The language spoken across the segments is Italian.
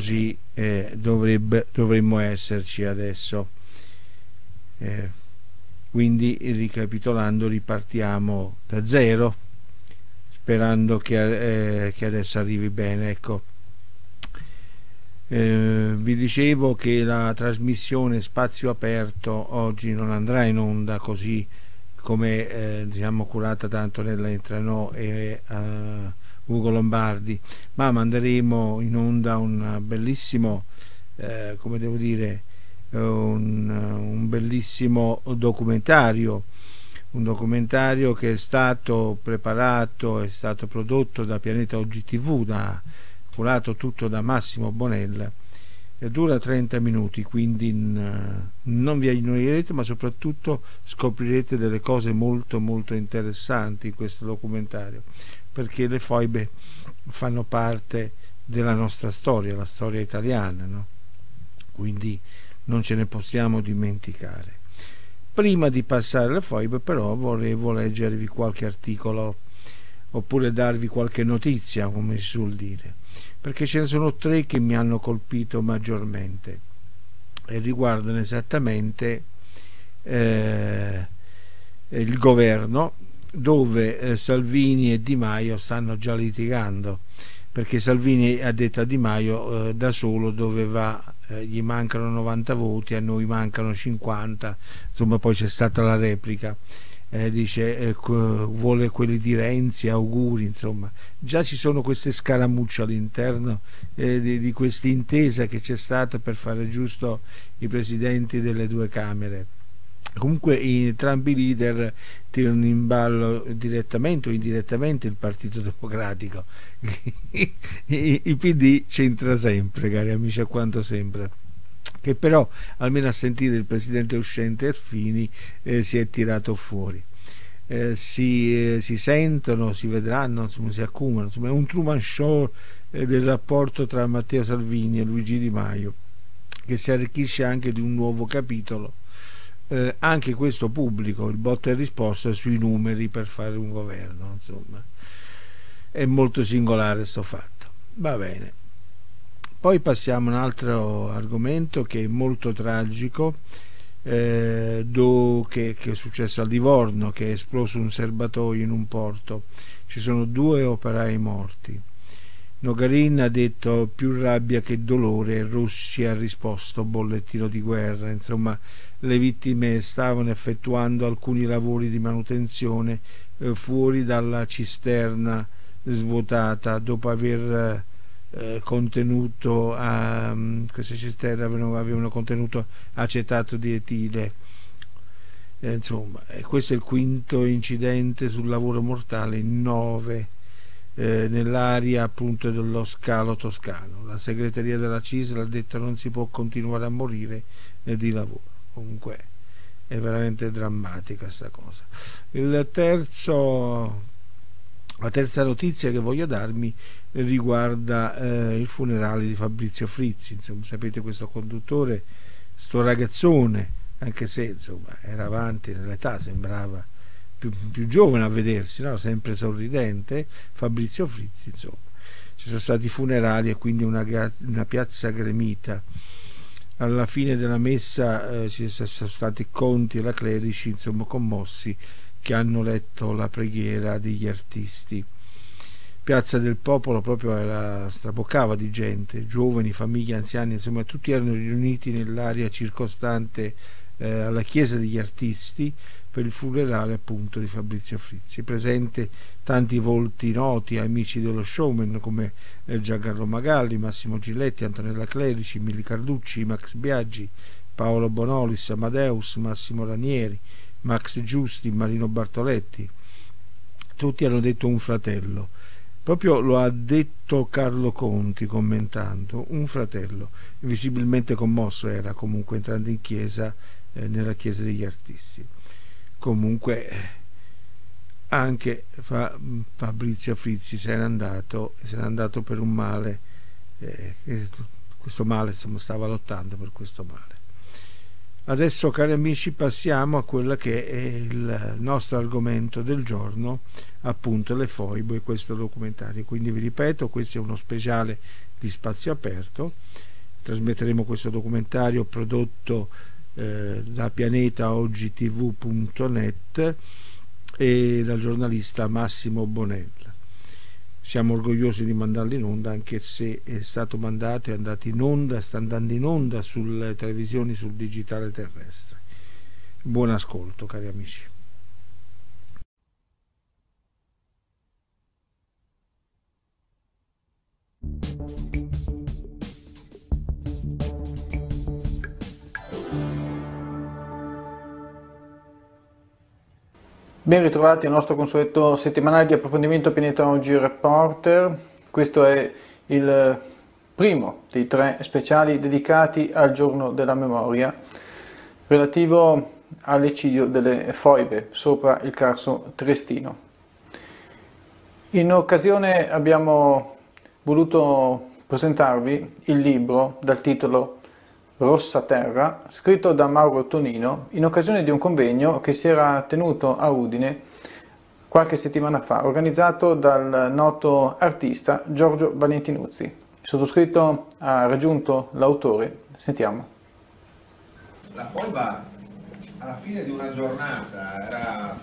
così eh, dovrebbe, dovremmo esserci adesso. Eh, quindi ricapitolando ripartiamo da zero sperando che, eh, che adesso arrivi bene ecco eh, vi dicevo che la trasmissione Spazio Aperto oggi non andrà in onda così come eh, diciamo curata tanto nella Entranò e uh, Ugo Lombardi, ma manderemo in onda un bellissimo, eh, come devo dire, un, un bellissimo documentario. Un documentario che è stato preparato, è stato prodotto da Pianeta OGTV, da, curato tutto da Massimo Bonella dura 30 minuti, quindi in, non vi annoierete, ma soprattutto scoprirete delle cose molto molto interessanti in questo documentario, perché le foibe fanno parte della nostra storia, la storia italiana, no? quindi non ce ne possiamo dimenticare. Prima di passare alle foibe però volevo leggervi qualche articolo oppure darvi qualche notizia, come si suol dire, perché ce ne sono tre che mi hanno colpito maggiormente e riguardano esattamente eh, il governo dove eh, Salvini e Di Maio stanno già litigando perché Salvini ha detto a Di Maio eh, da solo doveva eh, gli mancano 90 voti, a noi mancano 50, insomma poi c'è stata la replica. Eh, dice eh, vuole quelli di Renzi, auguri, insomma, già ci sono queste scaramucce all'interno eh, di, di questa intesa che c'è stata per fare giusto i presidenti delle due Camere. Comunque entrambi i leader tirano in ballo direttamente o indirettamente il Partito Democratico. il PD c'entra sempre, cari amici, a quanto sembra che però almeno a sentire il presidente uscente Erfini eh, si è tirato fuori. Eh, si, eh, si, sentono, si vedranno, insomma, si accumulano. Insomma, è un Truman Show eh, del rapporto tra Matteo Salvini e Luigi Di Maio che si arricchisce anche di un nuovo capitolo eh, anche questo pubblico, il botta e risposta sui numeri per fare un governo, insomma. È molto singolare questo fatto. Va bene. Poi passiamo a un altro argomento che è molto tragico, eh, do, che, che, è successo a Livorno, che è esploso un serbatoio in un porto. Ci sono due operai morti. Nogarin ha detto più rabbia che dolore e Rossi ha risposto bollettino di guerra. Insomma, le vittime stavano effettuando alcuni lavori di manutenzione eh, fuori dalla cisterna svuotata dopo aver eh, contenuto a, queste cisterne avevano, avevano, contenuto acetato di etile. Eh, insomma, questo è il quinto incidente sul lavoro mortale in nove eh, nell'area appunto dello scalo toscano. La segreteria della CISL ha detto non si può continuare a morire eh, di lavoro. Comunque è veramente drammatica questa cosa. Il terzo, la terza notizia che voglio darmi riguarda eh, il funerale di Fabrizio Frizzi. Insomma, sapete questo conduttore, sto ragazzone, anche se insomma, era avanti nell'età, sembrava più, più giovane a vedersi, no? sempre sorridente, Fabrizio Frizzi, insomma. Ci sono stati funerali e quindi una, una piazza gremita. Alla fine della messa eh, ci sono stati conti e la clerici, insomma, commossi, che hanno letto la preghiera degli artisti. Piazza del Popolo proprio era, straboccava di gente, giovani, famiglie, anziani, insomma tutti erano riuniti nell'area circostante eh, alla chiesa degli artisti per il funerale appunto di Fabrizio Frizzi. Presente tanti volti noti, amici dello showman come eh, Giancarlo Magalli, Massimo Giletti, Antonella Clerici, Milli Carducci, Max Biaggi, Paolo Bonolis, Amadeus, Massimo Ranieri, Max Giusti, Marino Bartoletti. Tutti hanno detto un fratello. Proprio lo ha detto Carlo Conti commentando, un fratello. Visibilmente commosso era comunque entrando in chiesa, eh, nella chiesa degli artisti comunque anche Fa, Fabrizio Frizzi se n'è andato se n'è andato per un male eh, questo male insomma stava lottando per questo male Adesso cari amici passiamo a quello che è il nostro argomento del giorno, appunto le foibe e questo documentario. Quindi vi ripeto, questo è uno speciale di spazio aperto. Trasmetteremo questo documentario prodotto eh, da pianetaoggitv.net e dal giornalista Massimo Bonella siamo orgogliosi di mandarlo in onda anche se è stato mandato è andato in onda sta andando in onda sulle televisioni sul digitale terrestre. Buon ascolto cari amici Ben ritrovati al nostro consueto settimanale di approfondimento Pianeta Oggi Reporter. Questo è il primo dei tre speciali dedicati al giorno della memoria relativo all'eccidio delle foibe sopra il Carso Triestino. In occasione abbiamo voluto presentarvi il libro dal titolo Rossa Terra, scritto da Mauro Tonino in occasione di un convegno che si era tenuto a Udine qualche settimana fa, organizzato dal noto artista Giorgio Valentinuzzi. Il sottoscritto ha raggiunto l'autore, sentiamo. La foiba alla fine di una giornata era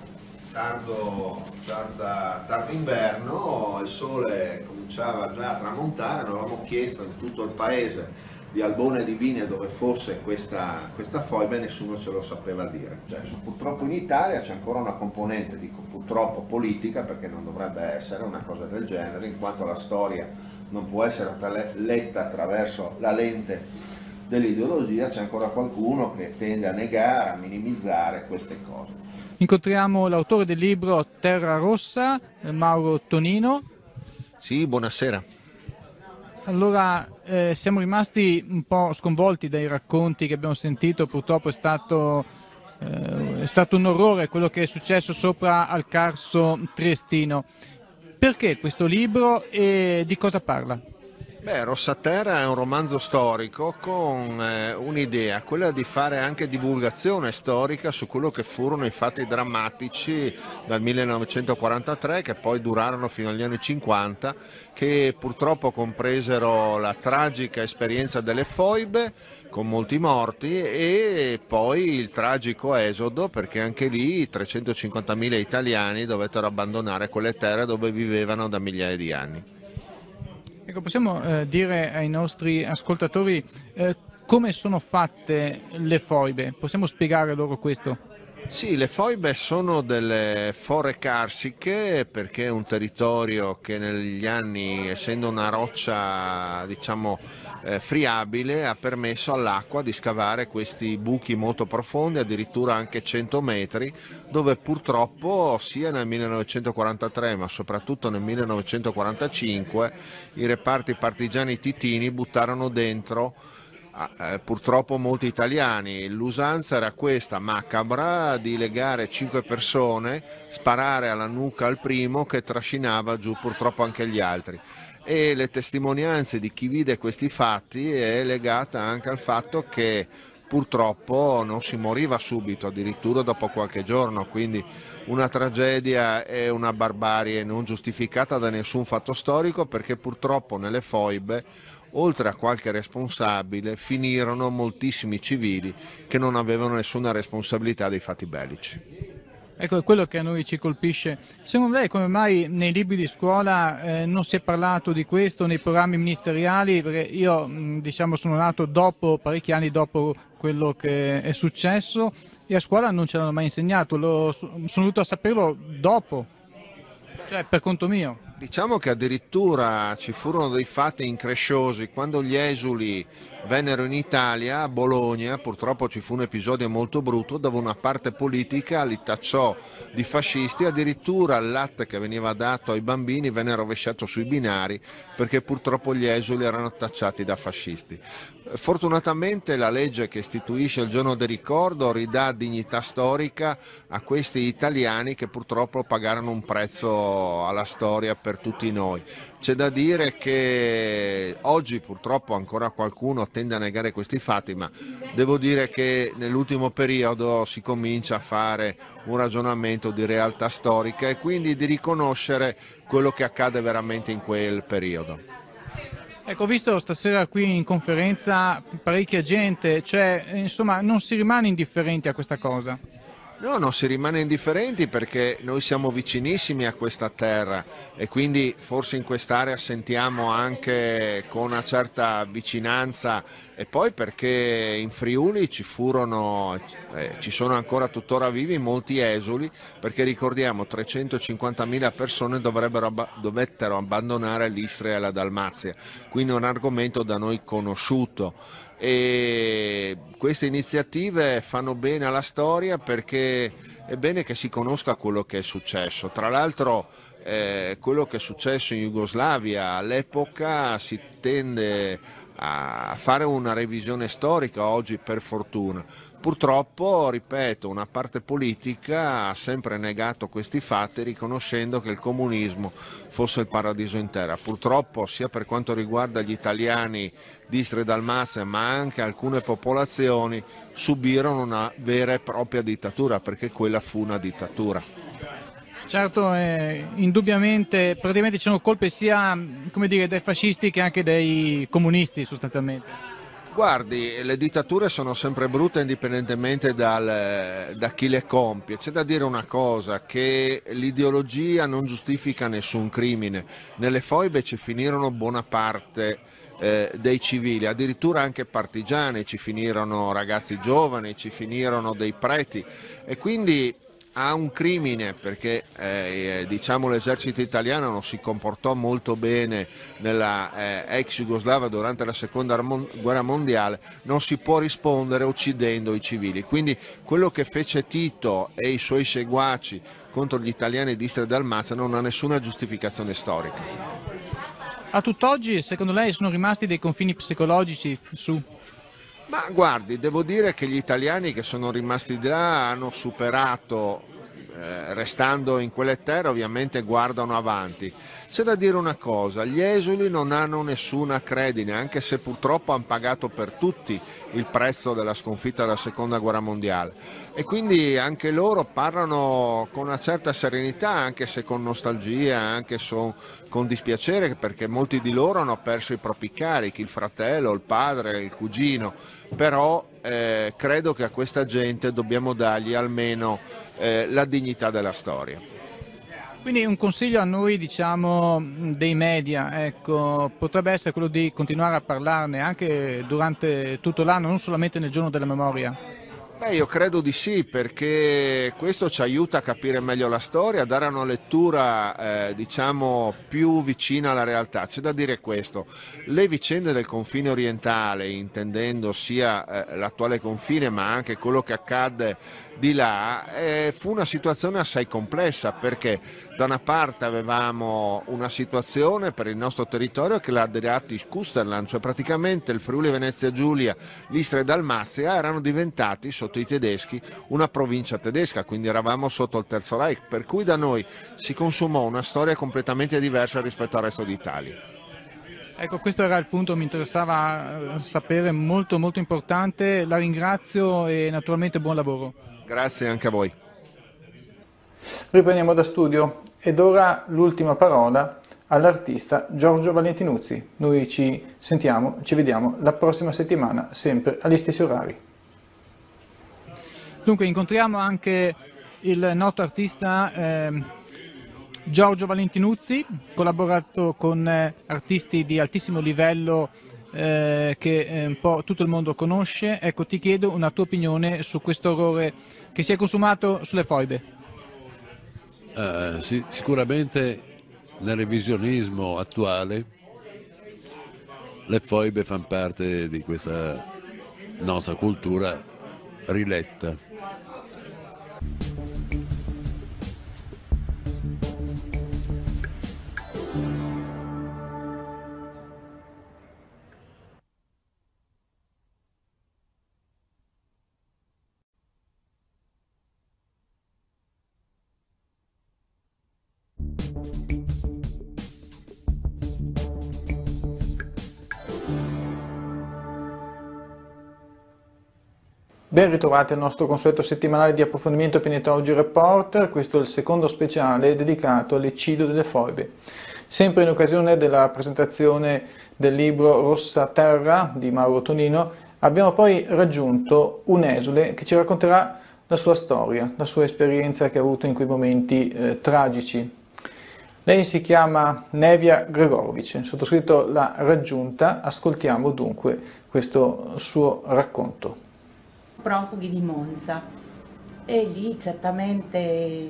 tardo, tarda, tardo inverno, il sole cominciava già a tramontare, avevamo chiesto in tutto il paese di Albone di Vine dove fosse questa, questa foiba e nessuno ce lo sapeva dire. Cioè, purtroppo in Italia c'è ancora una componente, dico purtroppo politica, perché non dovrebbe essere una cosa del genere, in quanto la storia non può essere letta attraverso la lente dell'ideologia, c'è ancora qualcuno che tende a negare, a minimizzare queste cose. Incontriamo l'autore del libro Terra Rossa, Mauro Tonino. Sì, buonasera. Allora, eh, siamo rimasti un po' sconvolti dai racconti che abbiamo sentito, purtroppo è stato, eh, è stato un orrore quello che è successo sopra al Carso Triestino. Perché questo libro e di cosa parla? Beh, Rossaterra è un romanzo storico con eh, un'idea, quella di fare anche divulgazione storica su quello che furono i fatti drammatici dal 1943 che poi durarono fino agli anni 50, che purtroppo compresero la tragica esperienza delle foibe con molti morti e poi il tragico esodo perché anche lì 350.000 italiani dovettero abbandonare quelle terre dove vivevano da migliaia di anni. Ecco, possiamo eh, dire ai nostri ascoltatori eh, come sono fatte le foibe? Possiamo spiegare loro questo? Sì, le foibe sono delle fore carsiche perché è un territorio che negli anni, essendo una roccia diciamo eh, friabile ha permesso all'acqua di scavare questi buchi molto profondi, addirittura anche 100 metri, dove purtroppo sia nel 1943 ma soprattutto nel 1945 i reparti partigiani titini buttarono dentro eh, purtroppo molti italiani. L'usanza era questa, macabra, di legare cinque persone, sparare alla nuca al primo che trascinava giù purtroppo anche gli altri e le testimonianze di chi vide questi fatti è legata anche al fatto che purtroppo non si moriva subito, addirittura dopo qualche giorno, quindi una tragedia e una barbarie non giustificata da nessun fatto storico perché purtroppo nelle foibe oltre a qualche responsabile finirono moltissimi civili che non avevano nessuna responsabilità dei fatti bellici. Ecco, è quello che a noi ci colpisce. Secondo lei come mai nei libri di scuola eh, non si è parlato di questo nei programmi ministeriali? Perché io diciamo, sono nato dopo, parecchi anni dopo quello che è successo e a scuola non ce l'hanno mai insegnato, Lo, sono venuto a saperlo dopo, cioè per conto mio. Diciamo che addirittura ci furono dei fatti incresciosi quando gli esuli vennero in Italia, a Bologna, purtroppo ci fu un episodio molto brutto dove una parte politica li tacciò di fascisti, addirittura il latte che veniva dato ai bambini venne rovesciato sui binari perché purtroppo gli esuli erano tacciati da fascisti. Fortunatamente la legge che istituisce il giorno del ricordo ridà dignità storica a questi italiani che purtroppo pagarono un prezzo alla storia per tutti noi. C'è da dire che oggi purtroppo ancora qualcuno tende a negare questi fatti, ma devo dire che nell'ultimo periodo si comincia a fare un ragionamento di realtà storica e quindi di riconoscere quello che accade veramente in quel periodo. Ecco, ho visto stasera qui in conferenza parecchia gente, cioè insomma non si rimane indifferenti a questa cosa. No, non si rimane indifferenti perché noi siamo vicinissimi a questa terra e quindi forse in quest'area sentiamo anche con una certa vicinanza e poi perché in Friuli ci furono, eh, ci sono ancora tuttora vivi molti esuli perché ricordiamo 350.000 persone dovettero abbandonare l'Istria e la Dalmazia, quindi è un argomento da noi conosciuto e queste iniziative fanno bene alla storia perché è bene che si conosca quello che è successo. Tra l'altro eh, quello che è successo in Jugoslavia all'epoca si tende a fare una revisione storica oggi per fortuna. Purtroppo, ripeto, una parte politica ha sempre negato questi fatti riconoscendo che il comunismo fosse il paradiso in terra. Purtroppo sia per quanto riguarda gli italiani di Istria e Dalmazia ma anche alcune popolazioni subirono una vera e propria dittatura perché quella fu una dittatura. Certo, eh, indubbiamente praticamente ci sono colpe sia dire, dai fascisti che anche dai comunisti sostanzialmente. Guardi, le dittature sono sempre brutte indipendentemente dal, da chi le compie. C'è da dire una cosa, che l'ideologia non giustifica nessun crimine. Nelle foibe ci finirono buona parte eh, dei civili, addirittura anche partigiani, ci finirono ragazzi giovani, ci finirono dei preti e quindi ha un crimine perché eh, diciamo, l'esercito italiano non si comportò molto bene nella eh, ex Jugoslavia durante la seconda guerra mondiale, non si può rispondere uccidendo i civili. Quindi quello che fece Tito e i suoi seguaci contro gli italiani di Istria e Dalmazia non ha nessuna giustificazione storica. A tutt'oggi, secondo lei, sono rimasti dei confini psicologici su? Ma guardi, devo dire che gli italiani che sono rimasti là hanno superato, eh, restando in quelle terre, ovviamente guardano avanti. C'è da dire una cosa, gli esuli non hanno nessuna credine, anche se purtroppo hanno pagato per tutti il prezzo della sconfitta della seconda guerra mondiale e quindi anche loro parlano con una certa serenità, anche se con nostalgia, anche so, con dispiacere, perché molti di loro hanno perso i propri carichi, il fratello, il padre, il cugino, però eh, credo che a questa gente dobbiamo dargli almeno eh, la dignità della storia. Quindi un consiglio a noi diciamo, dei media ecco, potrebbe essere quello di continuare a parlarne anche durante tutto l'anno, non solamente nel giorno della memoria. Beh, io credo di sì, perché questo ci aiuta a capire meglio la storia, a dare una lettura eh, diciamo, più vicina alla realtà. C'è da dire questo, le vicende del confine orientale, intendendo sia eh, l'attuale confine ma anche quello che accadde di là eh, fu una situazione assai complessa perché da una parte avevamo una situazione per il nostro territorio che l'Adriatic Kusterland, cioè praticamente il Friuli Venezia Giulia, l'Istria e Dalmazia erano diventati sotto i tedeschi una provincia tedesca, quindi eravamo sotto il Terzo Reich, per cui da noi si consumò una storia completamente diversa rispetto al resto d'Italia. Ecco, questo era il punto che mi interessava eh, sapere, molto molto importante. La ringrazio e naturalmente buon lavoro. Grazie anche a voi. Riprendiamo da studio ed ora l'ultima parola all'artista Giorgio Valentinuzzi. Noi ci sentiamo, ci vediamo la prossima settimana, sempre agli stessi orari. Dunque incontriamo anche il noto artista eh, Giorgio Valentinuzzi, collaborato con eh, artisti di altissimo livello eh, che eh, un po' tutto il mondo conosce. Ecco, ti chiedo una tua opinione su questo orrore che si è consumato sulle foibe. Uh, sì, sicuramente nel revisionismo attuale le foibe fanno parte di questa nostra cultura riletta. Ben ritrovati al nostro consueto settimanale di approfondimento Pianeta Oggi Reporter, questo è il secondo speciale dedicato all'eccidio delle foibe. Sempre in occasione della presentazione del libro Rossa Terra di Mauro Tonino, abbiamo poi raggiunto un esule che ci racconterà la sua storia, la sua esperienza che ha avuto in quei momenti eh, tragici. Lei si chiama Nevia Gregorovic, sottoscritto l'ha raggiunta, ascoltiamo dunque questo suo racconto profughi di Monza e lì certamente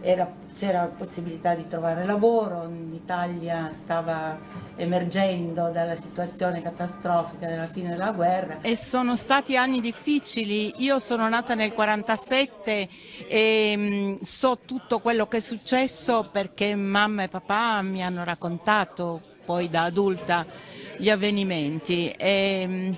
era, c'era possibilità di trovare lavoro, l'Italia stava emergendo dalla situazione catastrofica della fine della guerra. E sono stati anni difficili, io sono nata nel 47 e mh, so tutto quello che è successo perché mamma e papà mi hanno raccontato poi da adulta gli avvenimenti. E, mh,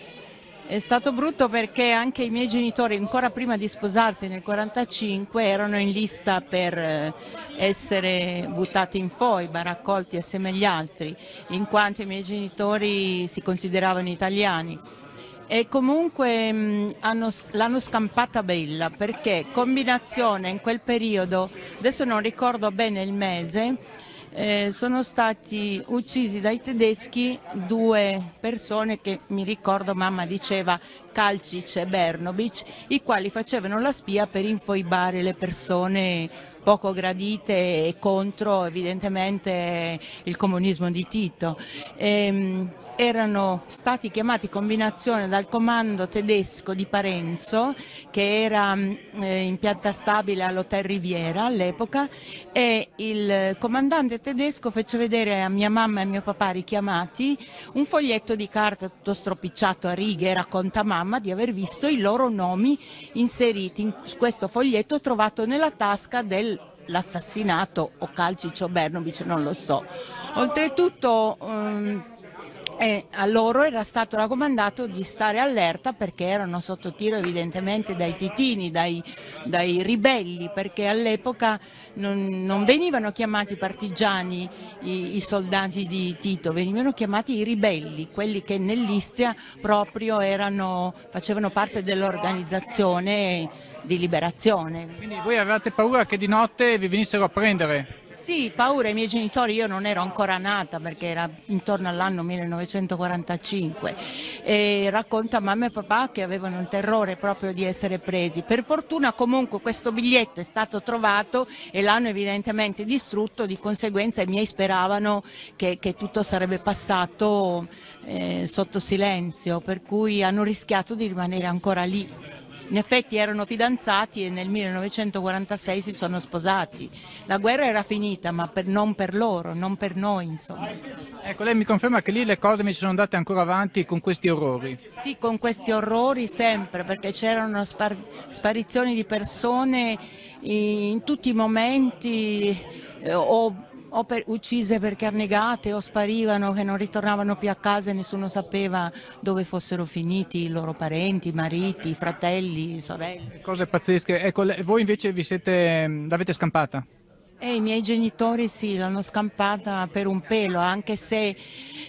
è stato brutto perché anche i miei genitori, ancora prima di sposarsi nel 1945, erano in lista per eh, essere buttati in foiba, raccolti assieme agli altri, in quanto i miei genitori si consideravano italiani. E comunque mm, l'hanno scampata bella perché combinazione in quel periodo, adesso non ricordo bene il mese, eh, sono stati uccisi dai tedeschi due persone che mi ricordo mamma diceva Kalcic e Bernobic, i quali facevano la spia per infoibare le persone poco gradite e contro evidentemente il comunismo di Tito. E, ehm, erano stati chiamati combinazione dal comando tedesco di Parenzo che era eh, in pianta stabile all'Hotel Riviera all'epoca e il comandante tedesco fece vedere a mia mamma e mio papà richiamati un foglietto di carta tutto stropicciato a righe racconta mamma di aver visto i loro nomi inseriti in questo foglietto trovato nella tasca dell'assassinato o Calcic o Bernovic, non lo so. Oltretutto ehm, e a loro era stato raccomandato di stare allerta perché erano sotto tiro evidentemente dai titini, dai, dai ribelli, perché all'epoca non, non, venivano chiamati partigiani i, i, soldati di Tito, venivano chiamati i ribelli, quelli che nell'Istria proprio erano, facevano parte dell'organizzazione di liberazione. Quindi voi avevate paura che di notte vi venissero a prendere? Sì, paura, i miei genitori, io non ero ancora nata perché era intorno all'anno 1945 e racconta mamma e papà che avevano il terrore proprio di essere presi. Per fortuna comunque questo biglietto è stato trovato e l'hanno evidentemente distrutto, di conseguenza i miei speravano che, che tutto sarebbe passato eh, sotto silenzio, per cui hanno rischiato di rimanere ancora lì. In effetti erano fidanzati e nel 1946 si sono sposati. La guerra era finita, ma per, non per loro, non per noi, insomma. Ecco, lei mi conferma che lì le cose mi sono andate ancora avanti con questi orrori? Sì, con questi orrori sempre, perché c'erano spar sparizioni di persone in tutti i momenti eh, o o per, uccise perché annegate o sparivano che non ritornavano più a casa e nessuno sapeva dove fossero finiti i loro parenti, mariti, fratelli, sorelle. Cose pazzesche. Ecco, voi invece vi siete, l'avete scampata? Eh, I miei genitori sì, l'hanno scampata per un pelo, anche se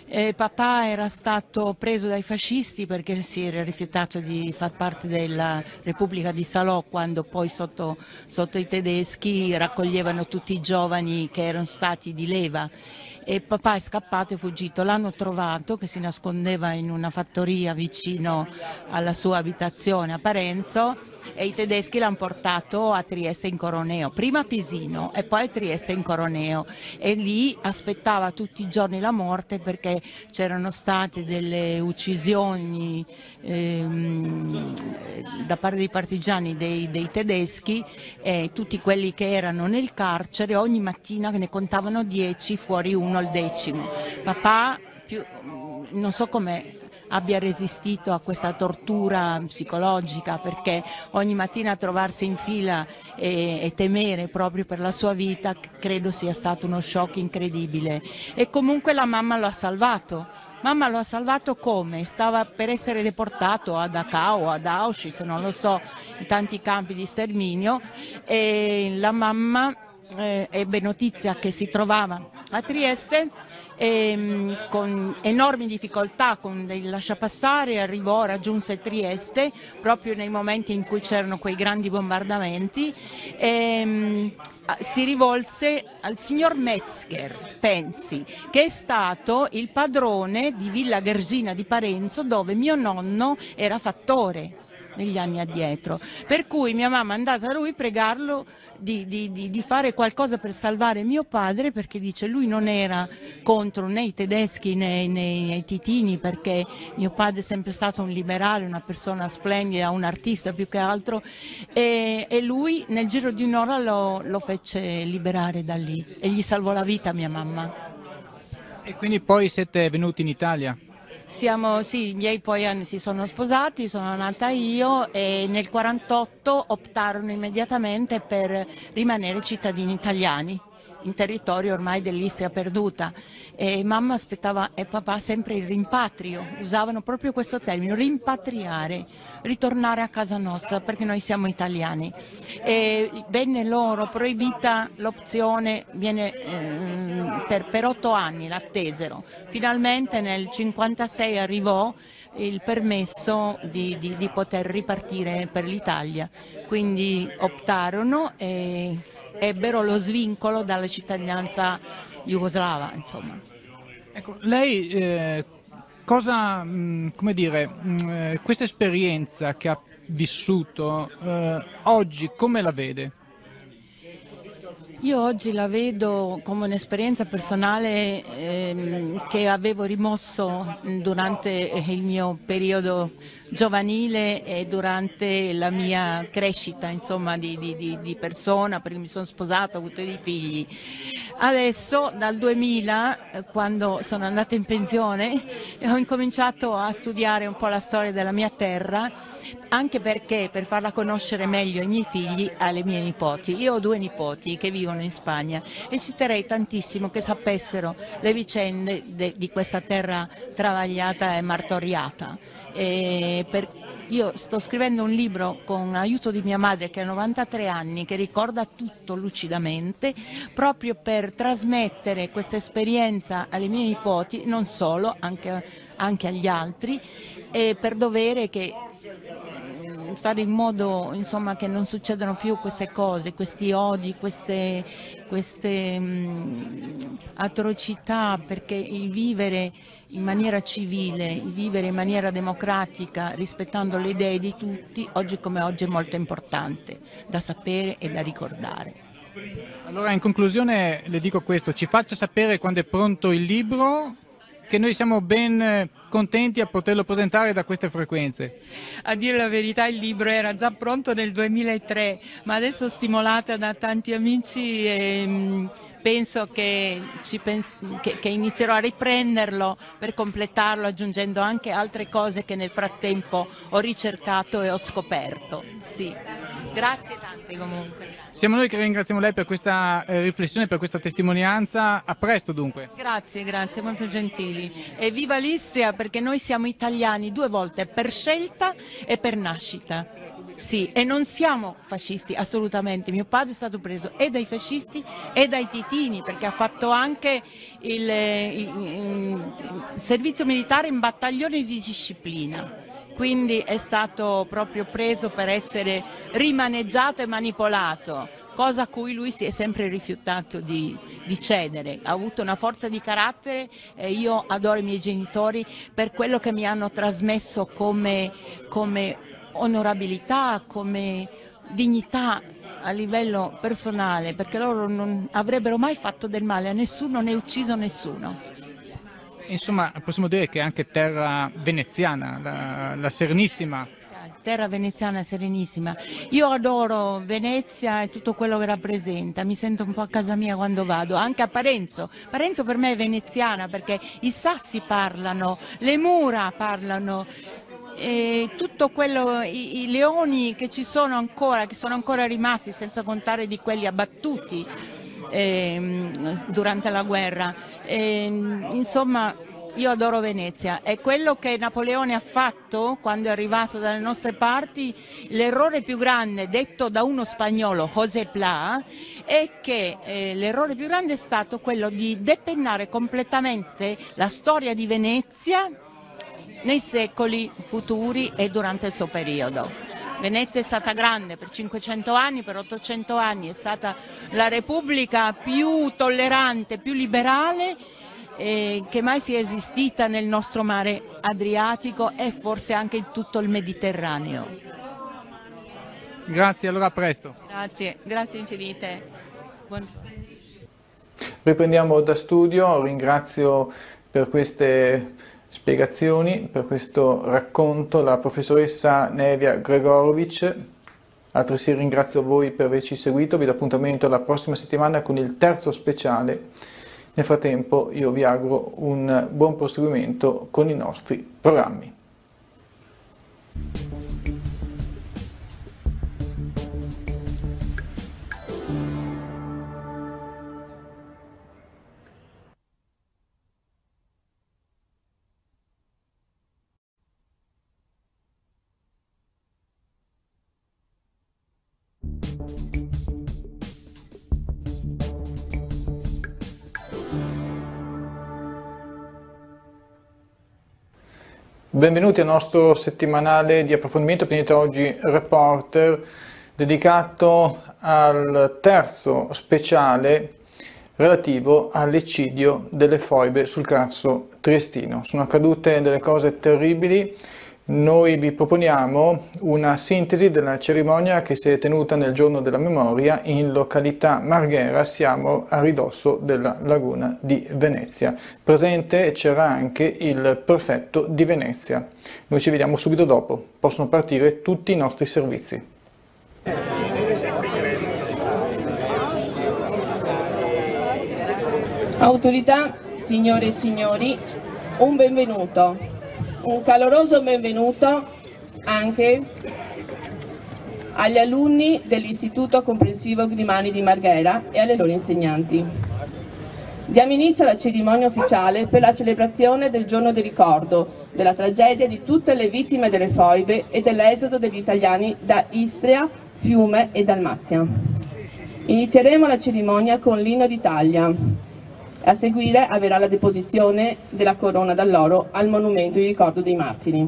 eh, papà era stato preso dai fascisti perché si era rifiutato di far parte della Repubblica di Salò quando poi sotto, sotto i tedeschi raccoglievano tutti i giovani che erano stati di leva e papà è scappato e fuggito. L'hanno trovato che si nascondeva in una fattoria vicino alla sua abitazione a Parenzo e i tedeschi l'hanno portato a Trieste in Coroneo, prima a Pisino e poi a Trieste in Coroneo e lì aspettava tutti i giorni la morte perché c'erano state delle uccisioni ehm, da parte dei partigiani dei, dei tedeschi e tutti quelli che erano nel carcere ogni mattina ne contavano dieci fuori uno al decimo. Papà, più, non so come abbia resistito a questa tortura psicologica perché ogni mattina trovarsi in fila e, e, temere proprio per la sua vita credo sia stato uno shock incredibile e comunque la mamma lo ha salvato. Mamma lo ha salvato come? Stava per essere deportato a Dachau, ad Auschwitz, non lo so, in tanti campi di sterminio e la mamma eh, ebbe notizia che si trovava a Trieste e, ehm, con enormi difficoltà, con dei lasciapassare, arrivò, raggiunse Trieste proprio nei momenti in cui c'erano quei grandi bombardamenti. E, ehm, si rivolse al signor Metzger, pensi, che è stato il padrone di Villa Gergina di Parenzo dove mio nonno era fattore negli anni addietro. Per cui mia mamma è andata a lui a pregarlo di, di, di, di, fare qualcosa per salvare mio padre perché dice lui non era contro né i tedeschi né, né i titini perché mio padre è sempre stato un liberale, una persona splendida, un artista più che altro e, e lui nel giro di un'ora lo, lo fece liberare da lì e gli salvò la vita mia mamma. E quindi poi siete venuti in Italia? Siamo, sì, i miei poi si sono sposati, sono nata io e nel 1948 optarono immediatamente per rimanere cittadini italiani in territorio ormai dell'Istria perduta. E mamma aspettava e papà sempre il rimpatrio, usavano proprio questo termine, rimpatriare, ritornare a casa nostra perché noi siamo italiani. E venne loro proibita l'opzione, viene eh, per, otto anni l'attesero, finalmente nel 1956 arrivò il permesso di, di, di poter ripartire per l'Italia, quindi optarono e ebbero lo svincolo dalla cittadinanza jugoslava. Insomma. Ecco, lei eh, cosa, mh, mm, come dire, mh, mm, eh, questa esperienza che ha vissuto eh, oggi come la vede? Io oggi la vedo come un'esperienza personale ehm, che avevo rimosso durante il mio periodo giovanile e durante la mia crescita insomma, di, di, di, persona, perché mi sono sposata, ho avuto dei figli. Adesso dal 2000, eh, quando sono andata in pensione, ho incominciato a studiare un po' la storia della mia terra, anche perché per farla conoscere meglio ai miei figli, alle mie nipoti. Io ho due nipoti che vivono in Spagna e ci terrei tantissimo che sapessero le vicende di questa terra travagliata e martoriata. E per, io sto scrivendo un libro con l'aiuto di mia madre che ha 93 anni, che ricorda tutto lucidamente, proprio per trasmettere questa esperienza alle mie nipoti, non solo, anche, anche agli altri, e per dovere che mm, fare in modo insomma, che non succedano più queste cose, questi odi, queste, queste mm, atrocità, perché il vivere in maniera civile, vivere in maniera democratica, rispettando le idee di tutti, oggi come oggi è molto importante da sapere e da ricordare. Allora in conclusione le dico questo, ci faccia sapere quando è pronto il libro che noi siamo ben contenti a poterlo presentare da queste frequenze. A dire la verità il libro era già pronto nel 2003, ma adesso stimolata da tanti amici e, penso che, pens che, che, inizierò a riprenderlo per completarlo aggiungendo anche altre cose che nel frattempo ho ricercato e ho scoperto. Sì. Grazie tante comunque. Siamo noi che ringraziamo lei per questa eh, riflessione, per questa testimonianza. A presto dunque. Grazie, grazie, molto gentili. E viva l'Istria perché noi siamo italiani due volte per scelta e per nascita. Sì, e non siamo fascisti assolutamente. Mio padre è stato preso e dai fascisti e dai titini perché ha fatto anche il, il, il servizio militare in battaglione di disciplina quindi è stato proprio preso per essere rimaneggiato e manipolato, cosa a cui lui si è sempre rifiutato di, di cedere. Ha avuto una forza di carattere e io adoro i miei genitori per quello che mi hanno trasmesso come, come onorabilità, come dignità a livello personale, perché loro non avrebbero mai fatto del male a nessuno né ucciso nessuno. Insomma, possiamo dire che è anche terra veneziana, la, la Serenissima. Terra veneziana serenissima. Io adoro Venezia e tutto quello che rappresenta, mi sento un po' a casa mia quando vado, anche a Parenzo. Parenzo per me è veneziana perché i sassi parlano, le mura parlano, e tutto quello, i, i, leoni che ci sono ancora, che sono ancora rimasti, senza contare di quelli abbattuti eh, durante la guerra. Eh, insomma, io adoro Venezia e quello che Napoleone ha fatto quando è arrivato dalle nostre parti, l'errore più grande detto da uno spagnolo, José Pla, è che eh, l'errore più grande è stato quello di depennare completamente la storia di Venezia nei secoli futuri e durante il suo periodo. Venezia è stata grande per 500 anni, per 800 anni, è stata la repubblica più tollerante, più liberale eh, che mai sia esistita nel nostro mare Adriatico e forse anche in tutto il Mediterraneo. Grazie, allora a presto. Grazie, grazie infinite. Buon... Riprendiamo da studio, ringrazio per queste spiegazioni, per questo racconto la professoressa Nevia Gregorovic. Altresì ringrazio voi per averci seguito, vi do appuntamento la prossima settimana con il terzo speciale. Nel frattempo io vi auguro un buon proseguimento con i nostri programmi. Benvenuti al nostro settimanale di approfondimento Pianeta Oggi Reporter dedicato al terzo speciale relativo all'eccidio delle foibe sul Carso Triestino. Sono accadute delle cose terribili noi vi proponiamo una sintesi della cerimonia che si è tenuta nel giorno della memoria in località Marghera, siamo a ridosso della laguna di Venezia. Presente c'era anche il prefetto di Venezia. Noi ci vediamo subito dopo, possono partire tutti i nostri servizi. Autorità, signore e signori, un benvenuto un caloroso benvenuto anche agli alunni dell'Istituto Comprensivo Grimani di Marghera e alle loro insegnanti. Diamo inizio alla cerimonia ufficiale per la celebrazione del giorno di ricordo della tragedia di tutte le vittime delle foibe e dell'esodo degli italiani da Istria, Fiume e Dalmazia. Inizieremo la cerimonia con l'inno d'Italia, a seguire avverrà la deposizione della corona d'alloro al monumento di ricordo dei martiri.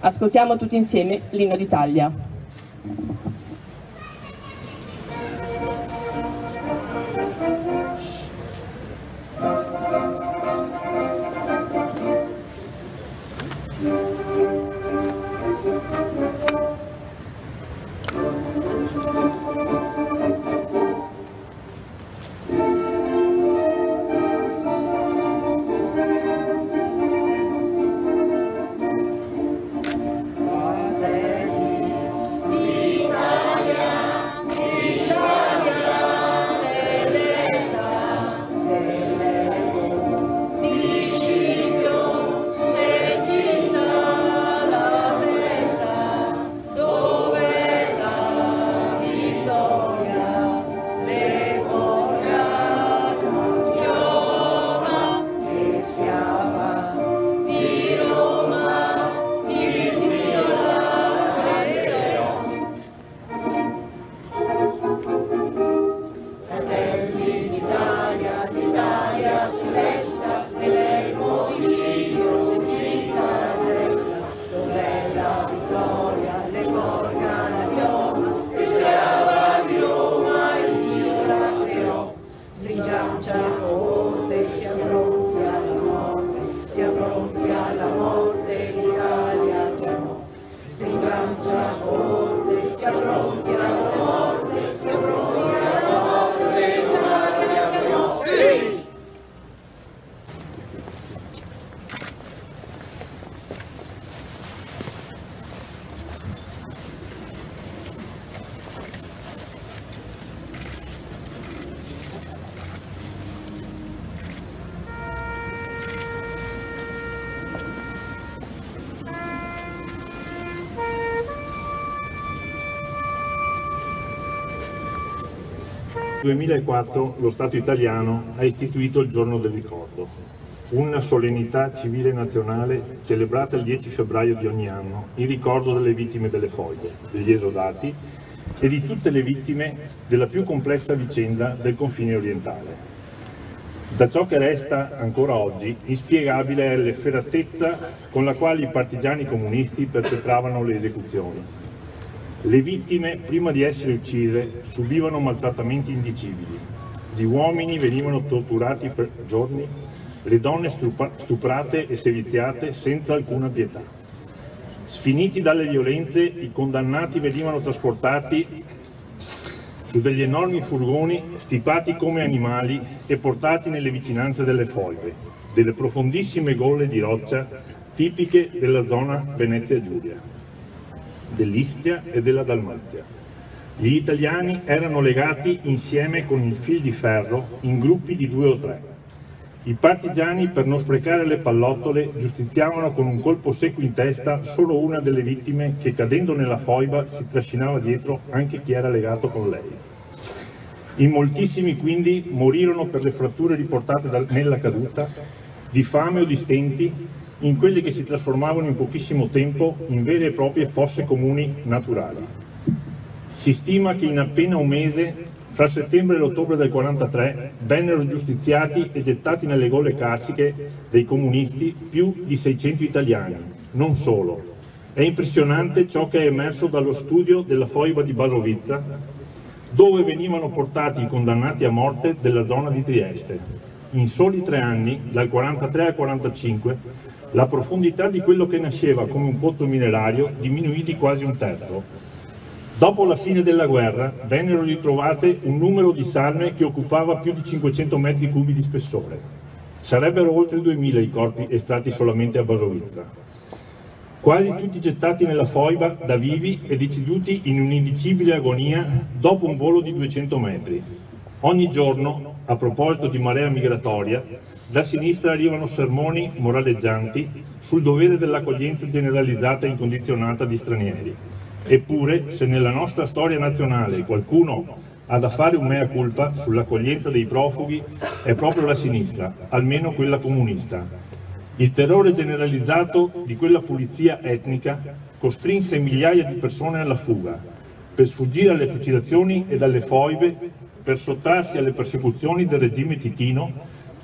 Ascoltiamo tutti insieme l'inno d'Italia. 2004 lo Stato italiano ha istituito il giorno del ricordo. una solennità civile nazionale celebrata il 10 febbraio di ogni anno in ricordo delle vittime delle foibe, degli esodati e di tutte le vittime della più complessa vicenda del confine orientale. Da ciò che resta ancora oggi, inspiegabile è l'efferatezza con la quale i partigiani comunisti perpetravano le esecuzioni. Le vittime, prima di essere uccise, subivano maltrattamenti indicibili. Gli uomini venivano torturati per giorni, le donne stuprate e seviziate senza alcuna pietà. Sfiniti dalle violenze, i condannati venivano trasportati su degli enormi furgoni stipati come animali e portati nelle vicinanze delle foibe, delle profondissime golle di roccia tipiche della zona Venezia-Giulia, dell'Istria e della Dalmazia. Gli italiani erano legati insieme con il fil di ferro in gruppi di due o tre. I partigiani, per non sprecare le pallottole, giustiziavano con un colpo secco in testa solo una delle vittime che cadendo nella foiba si trascinava dietro anche chi era legato con lei. In moltissimi quindi morirono per le fratture riportate nella caduta, di fame o di stenti, in quelle che si trasformavano in pochissimo tempo in vere e proprie fosse comuni naturali. Si stima che in appena un mese fra settembre e l'ottobre del 43 vennero giustiziati e gettati nelle gole carsiche dei comunisti più di 600 italiani, non solo. È impressionante ciò che è emerso dallo studio della foiba di Basovizza, dove venivano portati i condannati a morte della zona di Trieste. In soli tre anni, dal 43 al 45, la profondità di quello che nasceva come un pozzo minerario diminuì di quasi un terzo, Dopo la fine della guerra vennero ritrovate un numero di salme che occupava più di 500 metri cubi di spessore. Sarebbero oltre 2000 i corpi estratti solamente a Basovizza. Quasi tutti gettati nella foiba da vivi e deceduti in un'indicibile agonia dopo un volo di 200 metri. Ogni giorno, a proposito di marea migratoria, da sinistra arrivano sermoni moraleggianti sul dovere dell'accoglienza generalizzata e incondizionata di stranieri Eppure, se nella nostra storia nazionale qualcuno ha da fare un mea culpa sull'accoglienza dei profughi, è proprio la sinistra, almeno quella comunista. Il terrore generalizzato di quella pulizia etnica costrinse migliaia di persone alla fuga, per sfuggire alle fucilazioni e alle foibe, per sottrarsi alle persecuzioni del regime titino,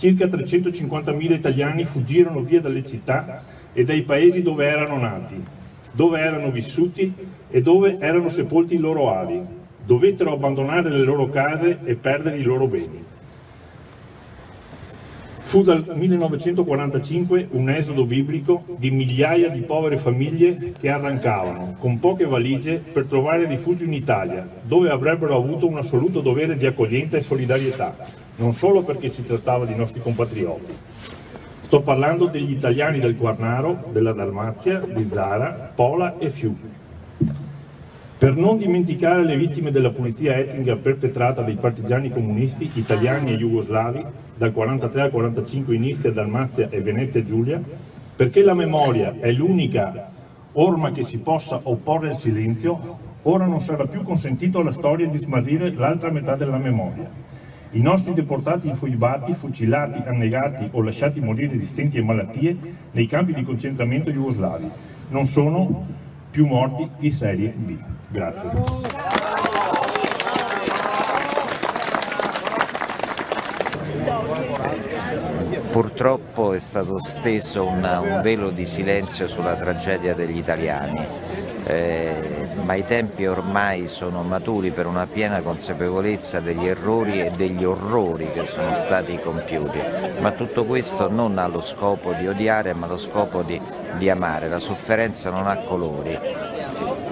circa 350.000 italiani fuggirono via dalle città e dai paesi dove erano nati, dove erano vissuti e dove erano sepolti i loro avi. Dovettero abbandonare le loro case e perdere i loro beni. Fu dal 1945 un esodo biblico di migliaia di povere famiglie che arrancavano con poche valigie per trovare rifugio in Italia, dove avrebbero avuto un assoluto dovere di accoglienza e solidarietà, non solo perché si trattava di nostri compatrioti. Sto parlando degli italiani del Quarnaro, della Dalmazia, di Zara, Pola e Fiume. Per non dimenticare le vittime della pulizia etnica perpetrata dai partigiani comunisti italiani e jugoslavi dal 43 al 45 in Istria, Dalmazia e Venezia Giulia, perché la memoria è l'unica orma che si possa opporre al silenzio, ora non sarà più consentito alla storia di smarrire l'altra metà della memoria. I nostri deportati infoibati, fucilati, annegati o lasciati morire di stenti e malattie nei campi di concentramento jugoslavi non sono più morti di serie B. Grazie. Purtroppo è stato steso una, un velo di silenzio sulla tragedia degli italiani, eh, ma i tempi ormai sono maturi per una piena consapevolezza degli errori e degli orrori che sono stati compiuti, ma tutto questo non ha lo scopo di odiare ma lo scopo di, di amare, la sofferenza non ha colori,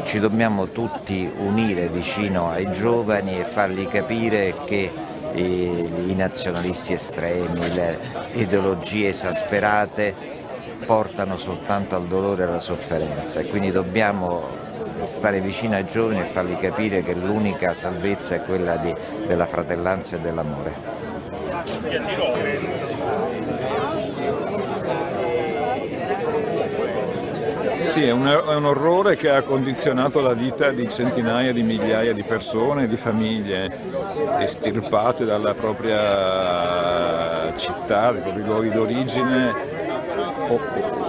ci dobbiamo tutti unire vicino ai giovani e fargli capire che i nazionalisti estremi, le ideologie esasperate portano soltanto al dolore e alla sofferenza. E quindi dobbiamo stare vicino ai giovani e fargli capire che l'unica salvezza è quella di, della fratellanza e dell'amore. Sì, è un, è un, orrore che ha condizionato la vita di centinaia di migliaia di persone, di famiglie estirpate dalla propria città, dei propri luoghi d'origine o,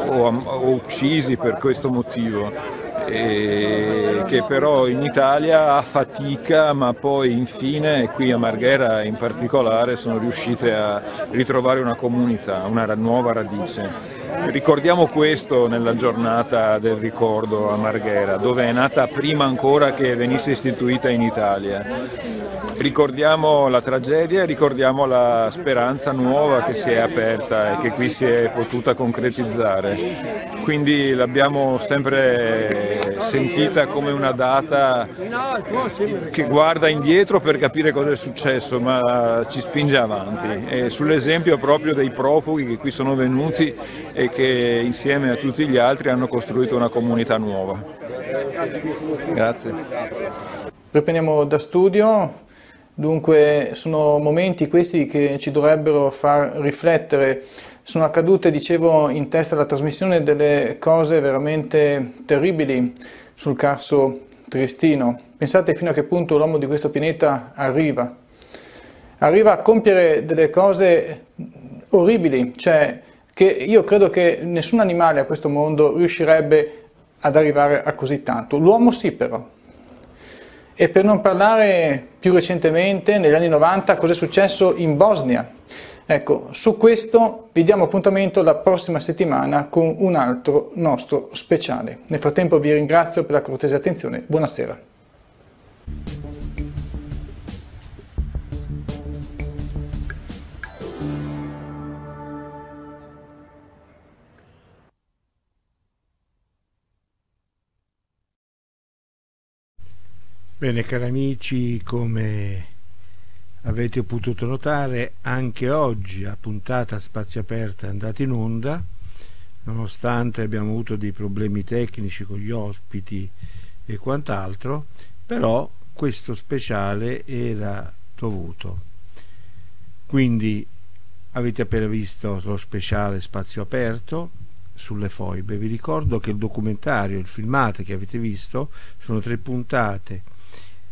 o, o uccisi per questo motivo che però in Italia a fatica ma poi infine qui a Marghera in particolare sono riuscite a ritrovare una comunità, una nuova radice. Ricordiamo questo nella giornata del ricordo a Marghera, dove è nata prima ancora che venisse istituita in Italia. Ricordiamo la tragedia e ricordiamo la speranza nuova che si è aperta e che qui si è potuta concretizzare. Quindi l'abbiamo sempre sentita come una data che guarda indietro per capire cosa è successo, ma ci spinge avanti. E sull'esempio proprio dei profughi che qui sono venuti e che insieme a tutti gli altri hanno costruito una comunità nuova. Grazie. Riprendiamo da studio. Dunque sono momenti questi che ci dovrebbero far riflettere. Sono accadute, dicevo, in testa alla trasmissione delle cose veramente terribili sul Carso Triestino. Pensate fino a che punto l'uomo di questo pianeta arriva. Arriva a compiere delle cose orribili, cioè che io credo che nessun animale a questo mondo riuscirebbe ad arrivare a così tanto. L'uomo sì però. E per non parlare più recentemente, negli anni 90, cosa è successo in Bosnia. Ecco, su questo vi diamo appuntamento la prossima settimana con un altro nostro speciale. Nel frattempo vi ringrazio per la cortese attenzione. Buonasera. Bene cari amici, come avete potuto notare, anche oggi a puntata Spazio Aperta è andata in onda, nonostante abbiamo avuto dei problemi tecnici con gli ospiti e quant'altro, però questo speciale era dovuto. Quindi avete appena visto lo speciale Spazio Aperto sulle foibe. Vi ricordo che il documentario, il filmato che avete visto, sono tre puntate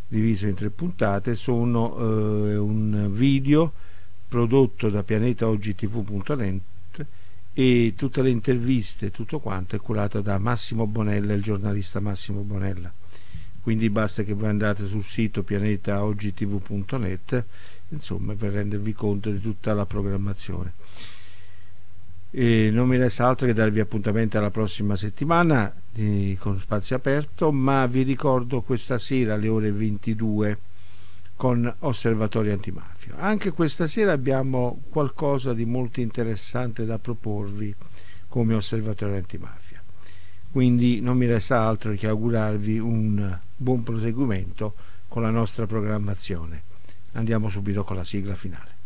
diviso in tre puntate sono eh, un video prodotto da pianetaogtv.net e tutte le interviste tutto quanto è curato da Massimo Bonella il giornalista Massimo Bonella. Quindi basta che voi andate sul sito pianetaogtv.net insomma per rendervi conto di tutta la programmazione e non mi resta altro che darvi appuntamento alla prossima settimana eh, con spazio aperto, ma vi ricordo questa sera alle ore 22 con Osservatorio Antimafia. Anche questa sera abbiamo qualcosa di molto interessante da proporvi come Osservatorio Antimafia. Quindi non mi resta altro che augurarvi un buon proseguimento con la nostra programmazione. Andiamo subito con la sigla finale.